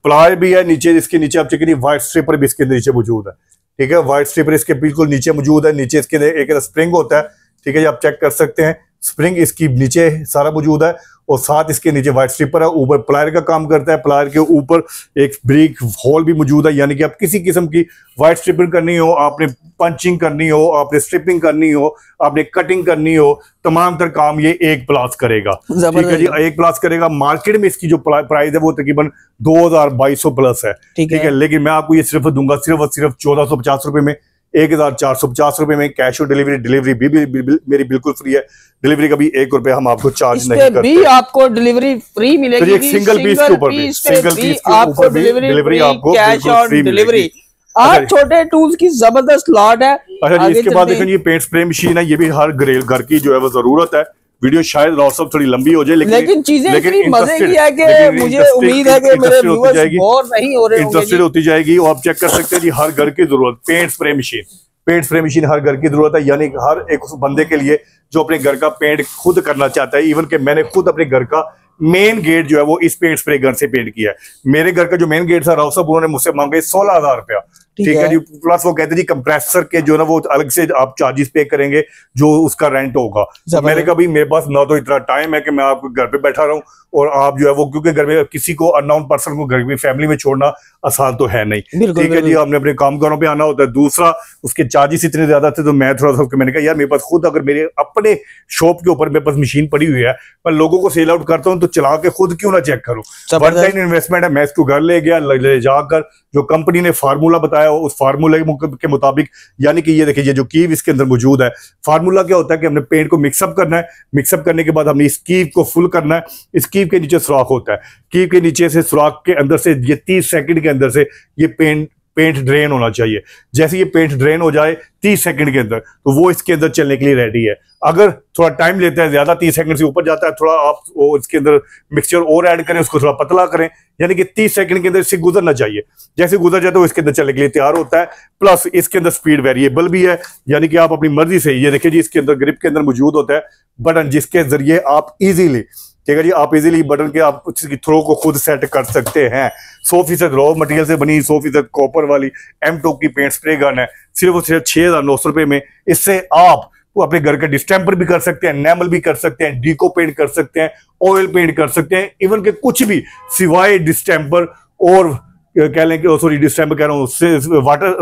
प्लाय भी है, नीचे इसके नीचे आप चेक करिए व्हाइट स्ट्रिपर भी इसके नीचे मौजूद है। ठीक है व्हाइट स्ट्रिपर इसके बिल्कुल नीचे मौजूद है, नीचे इसके एक स्प्रिंग होता है। ठीक है जी, आप चेक कर सकते हैं स्प्रिंग इसकी नीचे सारा मौजूद है। और साथ इसके नीचे व्हाइट स्ट्रिपर है ऊपर प्लायर का काम करता है प्लायर के ऊपर एक ब्रिक होल भी मौजूद है यानी कि आप किसी किस्म की व्हाइट स्ट्रिपिंग करनी हो आपने पंचिंग करनी हो आपने स्ट्रिपिंग करनी हो आपने कटिंग करनी हो तमाम तर काम ये एक प्लास करेगा। ठीक है जी एक प्लास करेगा। मार्केट में इसकी जो प्राइस है वो तकरीबन दो हज़ार बाईस सौ प्लस है। ठीक है लेकिन मैं आपको ये सिर्फ़ दूँगा सिर्फ़ और सिर्फ़ चौदह सौ पचास रुपए में एक हज़ार चार सौ पचास रुपए में कैश ऑन डिलीवरी डिलीवरी भी, भी, भी, भी मेरी बिल्कुल फ्री है। डिलीवरी का भी एक रुपए हम आपको चार्ज नहीं करते। भी आपको डिलीवरी फ्री मिलेगी। एक सिंगल पीस के ऊपर भी सिंगल पीस के ऊपर भी डिलीवरी आपको कैश ऑन डिलीवरी आज छोटे टूल्स की ज़बरदस्त लॉट है। अच्छा जी इसके बाद देखिए ये पेंट स्प्रे मशीन है ये भी हर घरेल घर की जो है वो ज़रूरत है। वीडियो शायद रौसब थोड़ी लंबी हो जाए लेकिन लेकिन चीज़ें लेकिन मज़े की है कि मुझे उम्मीद है कि मेरे व्यूअर्स बोर नहीं हो रहे इंटरेस्टेड होती जाएगी और आप चेक कर सकते हैं जी हर घर की ज़रूरत paint spray machine paint spray machine हर घर की ज़रूरत है यानी हर एक उस बंदे के लिए जो अपने घर का पेंट खुद करना चाहता है इवन के मैंने खुद अपने घर का मेन गेट जो है वो इस पेंट स्प्रे गन से पेंट किया है। मेरे घर का जो मेन गेट था राव साहब उन्होंने मुझसे मांगे सोलह हज़ार रुपया। ठीक है। जी प्लस वो कहते जी कंप्रेसर के जो ना वो अलग से आप चार्जेस पे करेंगे जो उसका रेंट होगा। तो मैंने कहा भाई मेरे पास ना तो इतना टाइम है कि मैं आपको घर पे बैठा रहूँ और आप जो है वो क्योंकि घर में किसी को अननाउन पर्सन को घर में फैमिली में छोड़ना आसान तो है नहीं। ठीक है जी आपने अपने काम कामगारों पे आना होता है। दूसरा उसके चार्जेस इतने ज़्यादा थे तो मैं थोड़ा सा मैंने कहा यार मेरे पास खुद अगर मेरे अपने शॉप के ऊपर मेरे पास मशीन पड़ी हुई है मैं लोगों को सेल आउट करता हूँ तो चला के खुद क्यों ना चेक करूँ? वन टाइम इन्वेस्टमेंट है मैं इसको घर ले गया ले जाकर जो कंपनी ने फार्मूला बताया उस फार्मूले के मुताबिक, यानी कि ये देखिए जो कीव इसके अंदर मौजूद है। फार्मूला क्या होता है कि हमने पेंट को मिक्सअप करना है। मिक्सअप करने के बाद हमने इस कीव को फुल करना है। इस कीव के नीचे सुराख होता है। कीव के नीचे से सुराख के अंदर से, ये तीस सेकेंड के अंदर से ये पेंट पेंट ड्रेन होना चाहिए। जैसे ये पेंट ड्रेन हो जाए तीस सेकंड के अंदर तो वो इसके अंदर चलने के लिए रेडी है। अगर थोड़ा टाइम लेता है, ज़्यादा तीस सेकंड से ऊपर जाता है, थोड़ा आप वो इसके अंदर मिक्सचर और ऐड करें, उसको थोड़ा पतला करें, यानी कि तीस सेकंड के अंदर इससे गुजरना चाहिए। जैसे गुजर जाए तो इसके अंदर चलने के लिए तैयार होता है प्लस इसके अंदर स्पीड वेरिएबल भी है, यानी कि आप अपनी मर्ज़ी से, ये देखिए जी, इसके अंदर ग्रिप के अंदर मौजूद होता है, बटन जिसके ज़रिए आप इजीली ठीक है जी आप इजीली बटन के आप उसकी थ्रो को खुद सेट कर सकते हैं। सौ फ़ीसद रॉ मटेरियल से बनी सौ फ़ीसद कॉपर वाली एम टू की पेंट स्प्रे गन है सिर्फ़ और सिर्फ़ छह हज़ार नौ सौ रुपए में। इससे आप वो अपने घर का डिस्टेम्पर भी कर सकते हैं नैमल भी कर सकते हैं डीको पेंट कर सकते हैं ऑयल पेंट कर सकते हैं इवन के कुछ भी सिवाय डिस्टेम्पर और कह लें कि सॉरी डिस्टेम्पर कह रहा हूँ वाटर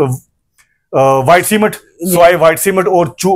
व्हाइट सीमेंट सिवाय व्हाइट सीमेंट और चू,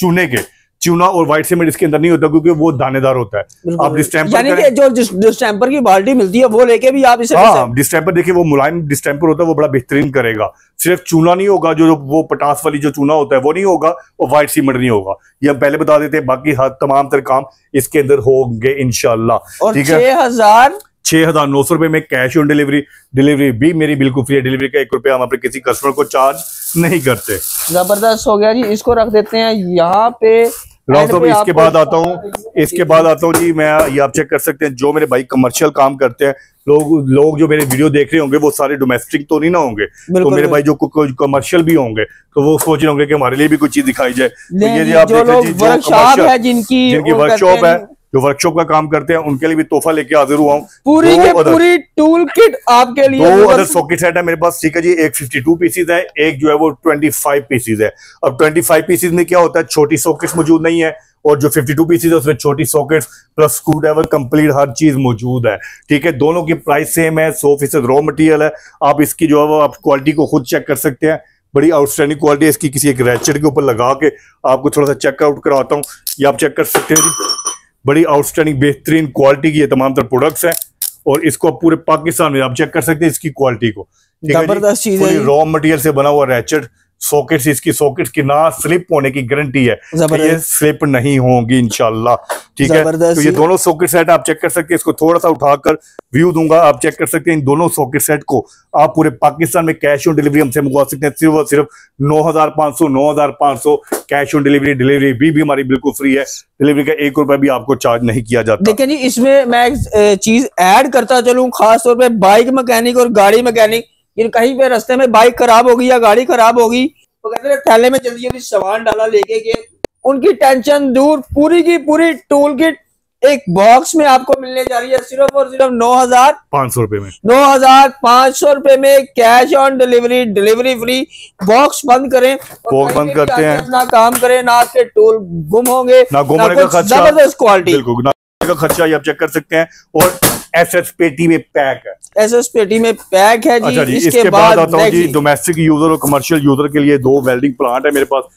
चूने के। चूना और व्हाइट सीमेंट इसके अंदर नहीं होता क्योंकि वो दानेदार होता है। आप डिस्टेम्पर यानी कि जो डिस्टेम्पर की बाल्टी मिलती है वो लेके भी आप इसे हाँ डिस्टेम्पर देखिए वो मुलायम डिस्टेम्पर होता है वो बड़ा बेहतरीन करेगा। सिर्फ़ चूना नहीं होगा जो वो पटास वाली जो चूना होता है वो नहीं होगा और व्हाइट सीमेंट नहीं होगा। ये हम पहले बता देते हैं बाकी तमाम तर काम इसके अंदर होंगे इनशाला ठीक है? हज़ार? छह हज़ार नौ सौ रुपए में कैश ऑन डिलीवरी डिलीवरी भी मेरी बिल्कुल फ्री है। डिलीवरी का एक रुपया हम अपने किसी कस्टमर को चार्ज नहीं करते। ज़बरदस्त हो गया जी। इसको रख देते हैं यहाँ पे। राव इसके बाद आता हूँ। इसके बाद आता हूँ जी मैं ये आप चेक कर सकते हैं जो मेरे भाई कमर्शियल काम करते हैं लोग लोग जो मेरे वीडियो देख रहे होंगे वो सारे डोमेस्टिक तो नहीं ना होंगे। तो मेरे भाई जो कमर्शियल भी होंगे तो वो सोच रहे होंगे कि हमारे लिए भी कुछ चीज़ दिखाई जाए। तो ये जी आप देख लीजिए जिनकी वर्कशॉप है जो वर्कशॉप का काम करते हैं उनके लिए भी तोहफा लेके हाजिर हुआ हूँ। पूरी के पूरी टूल किट आपके लिए दो अदर सॉकेट सेट है मेरे पास। ठीक है जी एक 52 पीसीज है एक जो है वो 25 पीसीज है। अब 25 पीसीज में क्या होता है छोटी सॉकेट मौजूद नहीं है और जो 52 पीसीज है उसमें छोटी socket plus screw driver complete हर चीज़ मौजूद है। ठीक है दोनों की प्राइस सेम है सौ फ़ीसद रॉ मटेरियल है। आप इसकी जो है वो आप क्वालिटी को खुद चेक कर सकते हैं। बड़ी आउटस्टैंडिंग क्वालिटी है इसकी किसी एक रैचेट के ऊपर लगा के आपको थोड़ा सा चेकआउट करवाता हूँ। ये आप चेक कर सकते हैं जी। बड़ी आउटस्टैंडिंग बेहतरीन क्वालिटी की ये तमाम तर प्रोडक्ट्स हैं और इसको आप पूरे पाकिस्तान में आप चेक कर सकते हैं इसकी क्वालिटी को। ज़बरदस्त चीज़ है। रॉ मटेरियल से बना हुआ रैचेट सॉकेट्स इसकी सॉकेट्स की ना स्लिप होने की गारंटी है ये स्लिप नहीं होगी इनशाला ठीक है? तो ये दोनों सॉकेट सेट आप चेक कर सकते हैं। इसको थोड़ा सा उठाकर व्यू दूँगा आप चेक कर सकते हैं इन दोनों सॉकेट सेट को। आप पूरे पाकिस्तान में कैश ऑन डिलीवरी हमसे मंगवा सकते हैं। सिर्फ़ और सिर्फ़ नौ हज़ार पाँच सौ नौ हज़ार पाँच सौ कैश ऑन डिलीवरी डिलीवरी भी, भी हमारी बिल्कुल फ्री है। डिलीवरी का एक रुपया भी आपको चार्ज नहीं किया जाता। देखिए इसमें मैं चीज़ ऐड करता चलूँ खासतौर पर बाइक मैकेनिक और गाड़ी मैकेनिक कहीं पे रास्ते में बाइक खराब होगी या गाड़ी खराब होगी तो कहते हैं थैले में जल्दी जल्दी सामान डाला लेके गए। उनकी टेंशन दूर पूरी की पूरी टूल किट एक बॉक्स में आपको मिलने जा रही है सिर्फ़ और सिर्फ़ नौ हज़ार पाँच सौ रुपए में। नौ हज़ार पाँच सौ रुपए में cash on delivery delivery free box बंद करें बॉक्स बंद करते हैं। अपना काम करें ना आपके टूल गुम होंगे ना गुम होने का खर्चा। ज़बरदस्त क्वालिटी का खर्चा ये आप चेक कर सकते हैं और एस एस पेटी में पैक है। एस एस पेटी में पैक है जी, अच्छा जी इसके, इसके बाद आता हूँ जी डोमेस्टिक यूज़र और कमर्शियल यूज़र के लिए दो वेल्डिंग प्लांट है मेरे पास।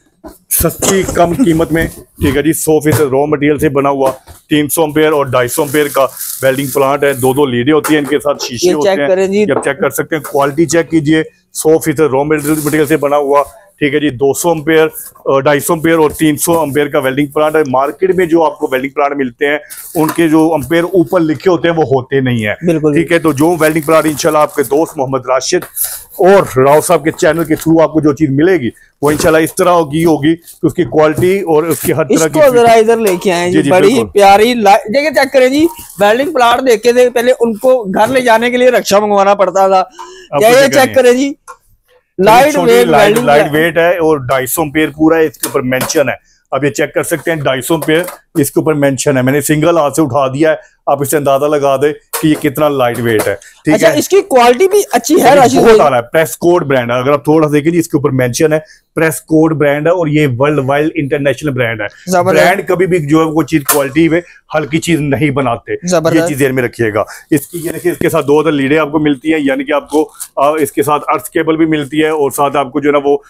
सस्ती कम कीमत में ठीक है जी सौ फ़ीसद रॉ मटेरियल से बना हुआ तीन सौ अम्पेयर और ढाई सौ अम्पेयर का वेल्डिंग प्लांट है। दो दो लीडें होती है इनके साथ शीशे होते हैं। आप चेक कर सकते हैं क्वालिटी चेक कीजिए सौ फ़ीसद रॉ मटेरियल से बना हुआ ठीक है जी 200 सौ अम्पेयर ढाई सौ अम्पेयर और 300 सौ अम्पेयर का वेल्डिंग प्लांट है। मार्केट में जो आपको वेल्डिंग प्लांट मिलते हैं उनके जो अम्पेयर ऊपर लिखे होते हैं वो होते नहीं है। ठीक है तो जो वेल्डिंग प्लांट इंशाल्लाह आपके दोस्त मोहम्मद राशिद और राव साहब के चैनल के थ्रू आपको जो चीज़ मिलेगी वो इंशाल्लाह इस तरह होगी होगी तो उसकी क्वालिटी और उसकी हर तरह की जरा इधर लेके आए जी, जी बड़ी प्यारी देखिए चेक करें जी वेल्डिंग प्लांट देखे थे पहले उनको घर ले जाने के लिए रक्षा मंगवाना पड़ता था। ये चेक करें जी लाइट वेट लाइट वेट है। और ढाई सौ पेयर पूरा है इसके ऊपर मेंशन है। अब ये चेक कर सकते हैं ढाई सौ पेयर इसके ऊपर मेंशन है। मैंने सिंगल हाथ से उठा दिया है। आप इसे अंदाज़ा लगा दे कि ये कितना लाइट वेट है। ठीक अच्छा, है? इसकी क्वालिटी भी अच्छी है बहुत आ रहा है। प्रेस कोड ब्रांड है। अगर आप थोड़ा देखिए इसके ऊपर मेंशन है। प्रेस कोड ब्रांड है और ये वर्ल्ड वाइड इंटरनेशनल ब्रांड है। ब्रांड कभी भी जो है वो चीज़ क्वालिटी में हल्की चीज़ नहीं बनाते। ये चीज़ में रखिएगा। इसकी यानी कि इसके साथ दो अदर लीडे आपको मिलती है। यानी कि आपको इसके साथ अर्थ केबल भी मिलती है और साथ आपको जो है ना वो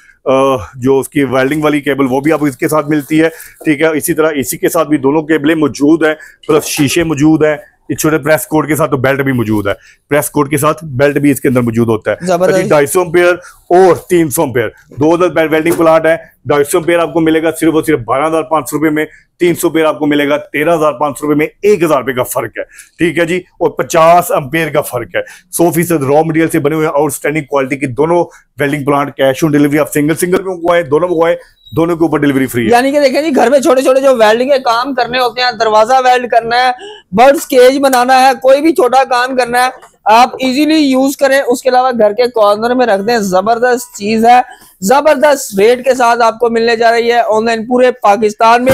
जो उसकी वेल्डिंग वाली केबल वो भी आपको इसके साथ मिलती है। ठीक है? इसी तरह इसी के साथ भी दोनों केबलें मौजूद है प्लस शीशे मौजूद है। इस छोटे प्रेस कोड के साथ तो बेल्ट भी मौजूद है। प्रेस कोड के साथ बेल्ट भी इसके अंदर मौजूद होता है। ढाई सौ पेयर और तीन सौ पेयर दो हज़ार वेल्डिंग प्लांट है। ढाई सौ पेयर आपको मिलेगा सिर्फ़ और सिर्फ़ बारह हज़ार पाँच सौ रुपए में। तीन सौ पेयर आपको मिलेगा तेरह हज़ार पाँच सौ रुपए में। एक हज़ार रुपए का फ़र्क है। ठीक है जी? और पचास अंपेयर का फ़र्क है। सौ फ़ीसद रॉ मटेरियल से बने हुए आउटस्टैंडिंग क्वालिटी की दोनों welding plant cash on delivery आप सिंगल सिंगल में मंगवाए दोनों मंगवाए। दोनों के ऊपर डिलीवरी फ्री है। यानी कि देखें जी, घर में छोटे छोटे जो वेल्डिंग के काम करने होते हैं, दरवाज़ा वेल्ड करना है बर्ड स्केज बनाना है, कोई भी छोटा काम करना है आप इजीली यूज़ करें उसके अलावा घर के कॉर्नर में रख दें ज़बरदस्त चीज़ है। ज़बरदस्त रेट के साथ आपको मिलने जा रही है ऑनलाइन पूरे पाकिस्तान में।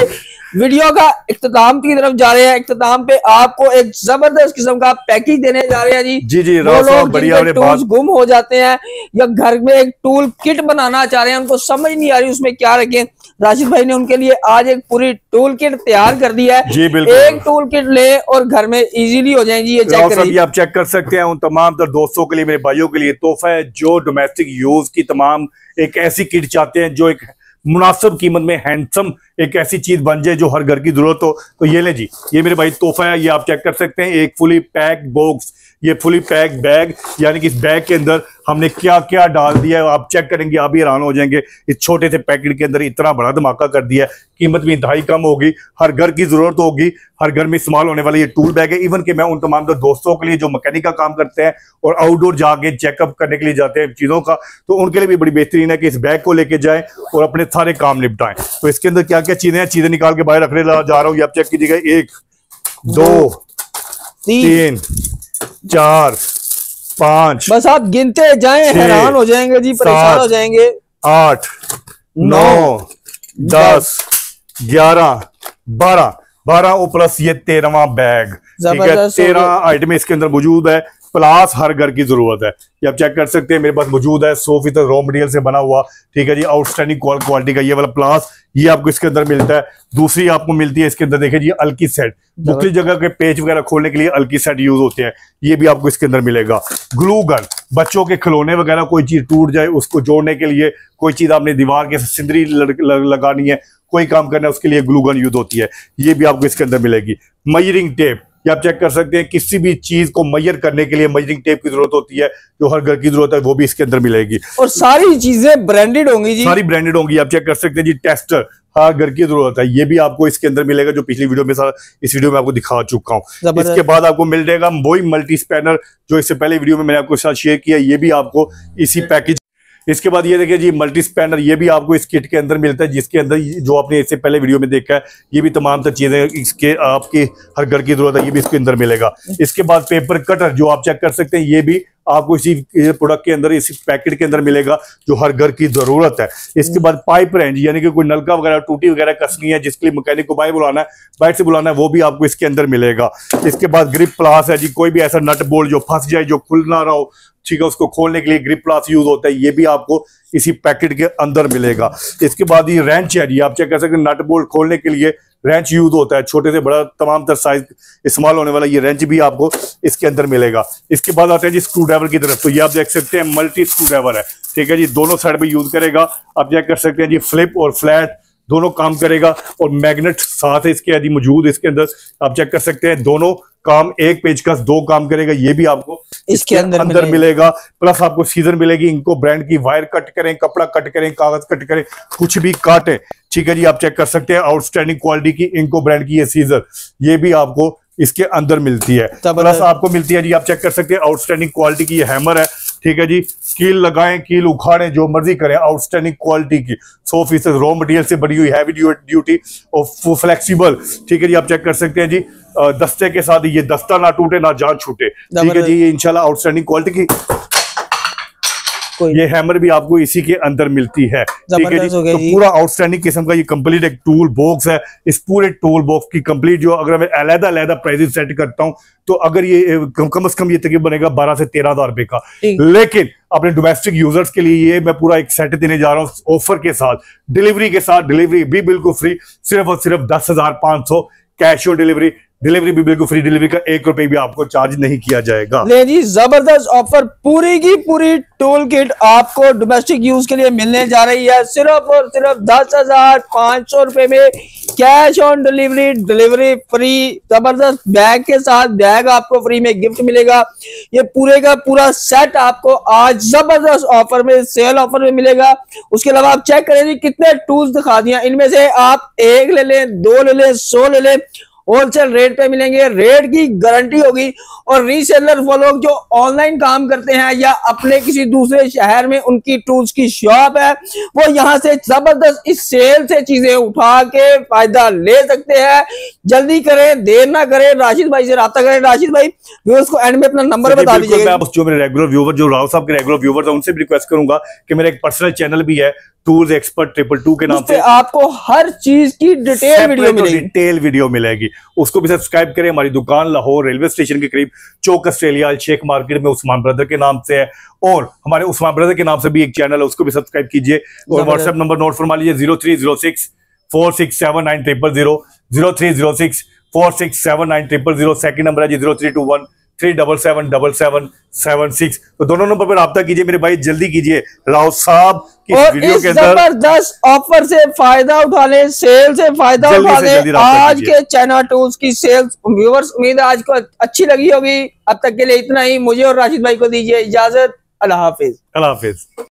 वीडियो का इख्ताम की तरफ़ जा रहे हैं। इख्ताम पे आपको एक ज़बरदस्त किस्म का पैकेज देने जा रहे हैं जी। जी जी वो लोग बढ़िया टूल्स गुम हो जाते हैं या घर में एक टूल किट बनाना चाह रहे हैं उनको समझ नहीं आ रही उसमें क्या रखें। राशिद भाई ने उनके लिए आज एक पूरी टूल किट तैयार कर दी है। जी बिल्कुल। एक टूल किट ले और घर में इजीली हो जाएँगी ये चेक करिए। आप चेक कर सकते हैं उन तमाम तर दोस्तों के लिए मेरे भाइयों के लिए तोहफा है जो डोमेस्टिक यूज़ की तमाम एक ऐसी किट चाहते हैं जो एक मुनासिब कीमत में हैंडसम एक ऐसी चीज़ बन जाए जो हर घर की ज़रूरत हो। तो ये ले जी ये मेरे भाई तोहफा है ये आप चेक कर सकते हैं। एक फुली पैक बॉक्स ये फुली पैक बैग यानी कि इस बैग के अंदर हमने क्या क्या डाल दिया है आप चेक करेंगे आप भी हैरान हो जाएँगे। इस छोटे से पैकेट के अंदर इतना बड़ा धमाका कर दिया है। कीमत भी इंतहाई कम होगी हर घर की ज़रूरत होगी हर घर में इस्तेमाल होने वाला ये टूल बैग है। इवन कि मैं उन तमाम तो दोस्तों के लिए जो मैकेनिक का काम करते हैं और आउटडोर जाके चेकअप करने के लिए जाते हैं चीज़ों का तो उनके लिए भी बड़ी बेहतरीन है कि इस बैग को लेके जाए और अपने सारे काम निपटाएँ। तो इसके अंदर क्या क्या चीज़ें हैं चीज़ें निकाल के बाहर रखने जा रहा हूँ। ये आप चेक कीजिएगा। एक दो तीन चार पाँच बस आप गिनते जाएँ हैरान हो जाएँगे जी परेशान हो जाएँगे। आठ नौ दस ग्यारह बारह। बारह और प्लस ये तेरहवा बैग। ठीक है तेरह आइटम इसके अंदर मौजूद है। प्लास हर घर की ज़रूरत है। ये आप चेक कर सकते हैं, मेरे पास मौजूद है, सौ फ़ीसद रॉ मटेरियल से बना हुआ, ठीक है जी आउटस्टैंडिंग क्वालिटी का ये वाला प्लास ये आपको इसके अंदर मिलता है। दूसरी आपको मिलती है इसके अंदर, देखिए जी अलकी सेट दूसरी जगह के पेज वगैरह खोलने के लिए अलकी सेट यूज़ होते हैं। ये भी आपको इसके अंदर मिलेगा। ग्लू गन बच्चों के खिलौने वगैरह, कोई चीज़ टूट जाए उसको जोड़ने के लिए, कोई चीज़ आपने दीवार के सिंदरी लगानी है, कोई काम करना है, उसके लिए ग्लू गन यूज़ होती है। ये भी आपको इसके अंदर मिलेगी। मयरिंग टेप ये आप चेक कर सकते हैं किसी भी चीज़ को मैयर करने के लिए मजरिंग टेप की ज़रूरत होती है जो हर घर की ज़रूरत है वो भी इसके अंदर मिलेगी। और सारी चीज़ें ब्रांडेड होंगी जी। सारी ब्रांडेड होंगी आप चेक कर सकते हैं जी टेस्टर हर घर की ज़रूरत है। ये भी आपको इसके अंदर मिलेगा जो पिछली वीडियो में सारा इस वीडियो में आपको दिखा चुका हूँ। इसके बाद आपको मिल जाएगा वही मल्टी स्पैनर जो इससे पहले वीडियो में मैंने आपको साथ शेयर किया ये भी आपको इसी पैकेज इसके बाद ये देखिए जी मल्टी स्पैनर ये भी आपको इस किट के अंदर मिलता है जिसके अंदर जो आपने इससे पहले वीडियो में देखा है ये भी तमाम तर चीज़ें इसके आपकी हर घर की ज़रूरत है ये भी इसके अंदर मिलेगा। इसके बाद पेपर कटर जो आप चेक कर सकते हैं ये भी आपको इसी प्रोडक्ट के अंदर, इसी पैकेट के अंदर मिलेगा, जो हर घर की ज़रूरत है। इसके बाद पाइप रेंज यानी कि कोई नलका वगैरह, टूटी वगैरह, कसनी है, जिसके लिए मैकेनिक को बाहर बुलाना है बाहर से बुलाना है, वो भी आपको इसके अंदर मिलेगा। इसके बाद ग्रिप प्लास है जी, कोई भी ऐसा नट बोल्ट जो फंस जाए, जो खुल ना रहा हो, ठीक है, उसको खोलने के लिए ग्रिप प्लास यूज़ होता है, ये भी आपको इसी पैकेट के अंदर मिलेगा। इसके बाद ये रेंच है जी, आप चेक कर सकते हैं नट बोल्ट खोलने के लिए रेंच यूज़ होता है, छोटे से बड़ा, तमाम तर साइज़ इस्तेमाल होने वाला ये रेंच भी आपको इसके अंदर मिलेगा। इसके बाद आते हैं जी स्क्रू ड्राइवर की तरफ़। तो ये आप देख सकते हैं मल्टी स्क्रू ड्राइवर है। ठीक है जी, दोनों साइड में यूज़ करेगा। आप चेक कर सकते हैं जी फ्लिप और फ्लैट दोनों काम करेगा और मैग्नेट साथ इसके यदि मौजूद इसके अंदर, आप चेक कर सकते हैं, दोनों काम एक पेज का दो काम करेगा ये भी आपको इसके अंदर, अंदर मिलेगा। प्लस आपको सीज़न मिलेगी इनको ब्रांड की वायर कट करें कपड़ा कट करें कागज़ कट करें कुछ भी काटे ठीक है जी आप चेक कर सकते हैं आउटस्टैंडिंग क्वालिटी की इनको ब्रांड की ये सीजर ये भी आपको इसके अंदर मिलती है। प्लस आपको मिलती है जी आप चेक कर सकते हैं आउटस्टैंडिंग क्वालिटी की ये हैमर है ठीक है जी कील लगाएँ कील उखाड़ें जो मर्ज़ी करें आउटस्टैंडिंग क्वालिटी की। सौ फ़ीसद रॉ मटेरियल से बनी हुई हैवी ड्यूटी और फ्लेक्सिबल ठीक है जी आप चेक कर सकते हैं जी। दस्ते के साथ ये दस्ता ना टूटे ना जान छूटे। ठीक है जी ये इंशाल्लाह आउटस्टैंडिंग क्वालिटी की ये हैमर भी आपको इसी के अंदर मिलती है ठीक है जी? तो पूरा आउटस्टैंडिंग किस्म का ये कंप्लीट एक टूल बॉक्स है। इस पूरे टूल बॉक्स की कंप्लीट जो अगर मैं अलहदा अलहदा प्राइस सेट करता हूँ तो अगर ये कम से कम ये तकरीबन बनेगा बारह से तेरह हज़ार रुपए का। लेकिन अपने डोमेस्टिक यूज़र्स के लिए ये मैं पूरा एक सेट देने जा रहा हूँ ऑफ़र के साथ डिलीवरी के साथ डिलीवरी भी बिल्कुल फ्री सिर्फ़ और सिर्फ़ दस हज़ार पाँच सौ कैश ऑन डिलीवरी डिलीवरी भी बिल्कुल फ्री डिलीवरी का एक रुपए भी आपको चार्ज नहीं किया जाएगा। ले जी, ज़बरदस्त ऑफ़र पूरी की पूरी टोल किट आपको डोमेस्टिक यूज़ के लिए मिलने जा रही है। सिर्फ़ और सिर्फ़ दस हज़ार पाँच सौ रुपए में cash on delivery delivery free ज़बरदस्त बैग के साथ बैग आपको फ्री में गिफ्ट मिलेगा। ये पूरे का पूरा सेट आपको आज ज़बरदस्त ऑफ़र में सेल ऑफ़र में मिलेगा। उसके अलावा आप चेक करें कितने टूल्स दिखा दिया। इनमें से आप एक ले लें, दो ले लें, सौ ले लें होलसेल रेट पे मिलेंगे। रेट की गारंटी होगी और रीसेलर वो लोग जो ऑनलाइन काम करते हैं या अपने किसी दूसरे शहर में उनकी टूल्स की शॉप है वो यहाँ से ज़बरदस्त इस सेल से चीज़ें उठा के फ़ायदा ले सकते हैं। जल्दी करें देर ना करें राशिद भाई से रहा करें। राशिद भाई उसको एंड में अपना नंबर बता दीजिए। जो मेरे रेगुलर व्यूवर जो राव साहब के रेगुलर व्यूवर है उनसे भी रिक्वेस्ट करूँगा कि मेरा एक पर्सनल चैनल भी है टूल्स एक्सपर्ट ट्रिपल टू के नाम से आपको हर चीज़ की डिटेल वीडियो मिलेगी। डिटेल वीडियो मिलेगी। उसको भी सब्सक्राइब करें। हमारी दुकान लाहौर रेलवे स्टेशन के करीब चौक ऑस्ट्रेलिया शेख मार्केट में उस्मान ब्रदर के नाम से है। और हमारे उस्मान ब्रदर के नाम से भी एक चैनल है उसको भी सब्सक्राइब कीजिए। और व्हाट्सएप नंबर नोट फरमा लीजिए zero three zero six four six seven nine triple zero zero three zero six four six seven nine triple zero second number है जी zero three two one three double seven double seven seven six तो दोनों number पर रब्ता कीजिए मेरे भाई जल्दी कीजिए। राव साहब की वीडियो के अंदर। ज़बरदस्त ऑफ़र से फ़ायदा उठा ले सेल से फ़ायदा उठा ले आज के चाइना टूल्स की सेल्स व्यूवर्स उम्मीद आज को अच्छी लगी होगी। अब तक के लिए इतना ही। मुझे और राशिद भाई को दीजिए इजाज़त। अल्लाह हाफिज। अल्लाह हाफिज।